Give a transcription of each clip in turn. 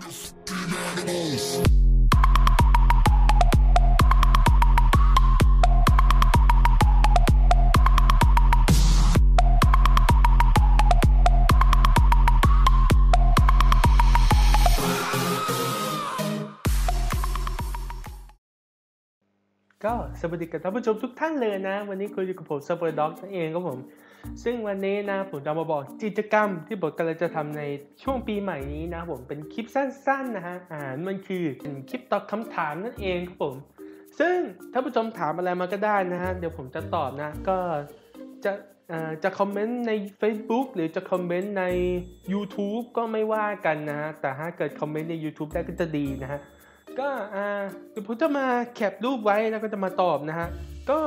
ก็สวัสดีกับท่านผู้ชมทุกท่านเลยนะ วันนี้คุยอยู่กับผมสเปอร์ด็อกนั่นเองครับผม ซึ่งวันนี้นะผมจะมาบอกกิจกรรมที่ผมกำลังจะทำในช่วงปีใหม่นี้นะผมเป็นคลิปสั้นๆนะฮะอ่ามันคือเป็นคลิปตอบคำถามนั่นเองครับผม ซึ่งท่าผู้ชมถามอะไรมาก็ได้นะฮะเดี๋ยวผมจะตอบนะก็จะอ่อจะคอมเมนต์ใน Facebook หรือจะคอมเมนต์ใน YouTube ก็ไม่ว่ากันนะฮะ แต่ถ้าเกิดคอมเมนต์ใน YouTube ได้ก็จะดีนะฮะ ก็อ่าเดี๋ยวผมจะมาแคปรูปไว้แล้วก็จะมาตอบนะฮะ ก็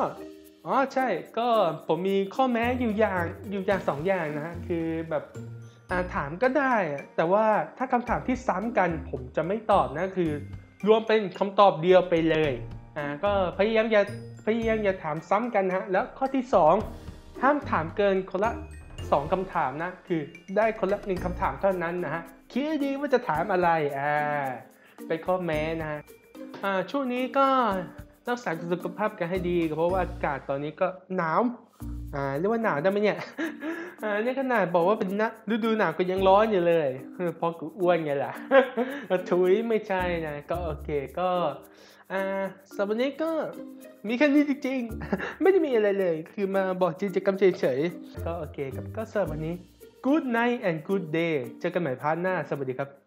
อ๋อใช่ก็ผมมีข้อแม้อยู่อย่างอยู่อย่างสองอย่างนะฮะคือแบบอาถามก็ได้ แต่ว่าถ้าคำถามที่ซ้ำกันผมจะไม่ตอบนะคือ รวมเป็นคำตอบเดียวไปเลยอ่าก็พยายามอย่าพยายามอย่าถามซ้ำกันนะฮะแล้วข้อที่สองห้ามถามเกินคนละสองคำถามนะ คือได้คนละหนึ่งคำถามเท่านั้นนะฮะคิดดีว่าจะถามอะไรอ่าเป็นข้อแม้นะฮะอ่าช่วงนี้ก็ รักษาสุขภาพกันให้ดี เพราะว่าอากาศตอนนี้ก็หนาวอ่าเรียกว่าหนาวได้ไหมเนี่ยอ่านี่ขนาดบอกว่าเป็นนะฤดูหนาวก็ยังร้อนอยู่เลยเพราะกูอ้วนไงล่ะถุยไม่ใช่นะก็โอเคก็อ่าสำหรับวันนี้ก็มีแค่นี้จริงๆ ไม่ได้มีอะไรเลย คือมาบอกกิจกรรมเฉยๆ ก็โอเคครับก็สำหรับวันนี้ good night and good day เจอกันใหม่พาร์ทหน้า สวัสดีครับ